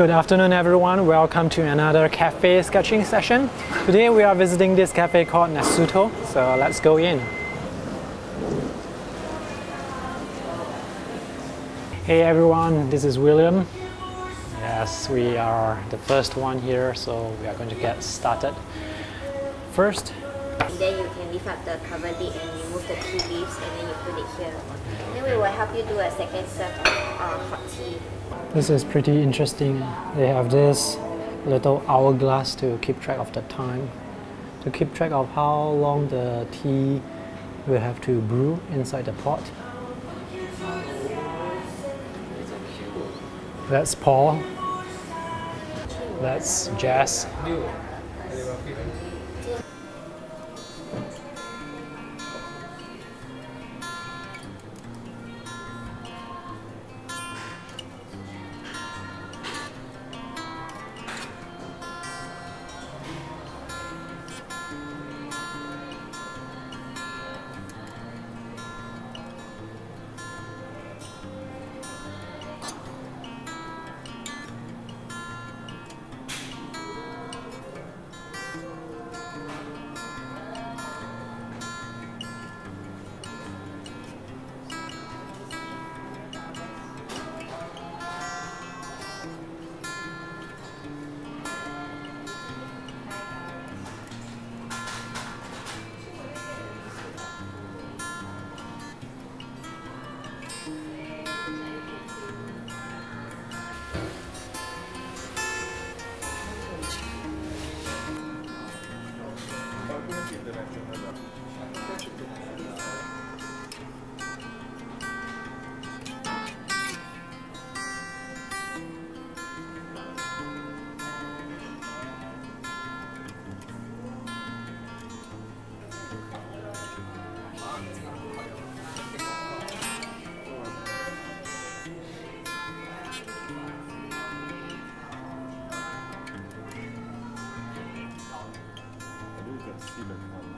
Good afternoon everyone, welcome to another cafe sketching session. Today we are visiting this cafe called Nesuto, so let's go in. Hey everyone, this is William. Yes, we are the first one here, so we are going to get started. First, And then you can lift up the cover lid and remove the tea leaves and then you put it here. Then we will help you do a second serve of uh, hot tea. This is pretty interesting. They have this little hourglass to keep track of the time, to keep track of how long the tea will have to brew inside the pot. That's Paul. That's Jace.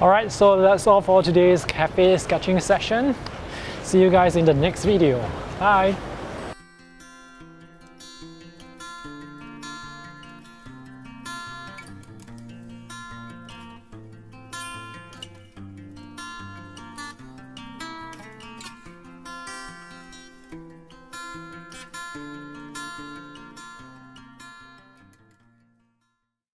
Alright, so that's all for today's cafe sketching session. See you guys in the next video. Bye!